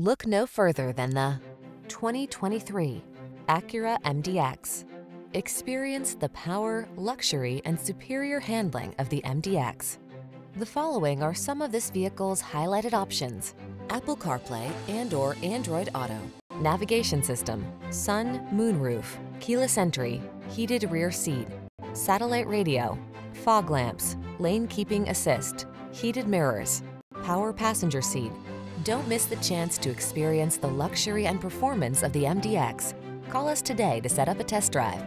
Look no further than the 2023 Acura MDX. Experience the power, luxury, and superior handling of the MDX. The following are some of this vehicle's highlighted options. Apple CarPlay and or Android Auto. Navigation system, sun, moonroof, keyless entry, heated rear seat, satellite radio, fog lamps, lane keeping assist, heated mirrors, power passenger seat. Don't miss the chance to experience the luxury and performance of the MDX. Call us today to set up a test drive.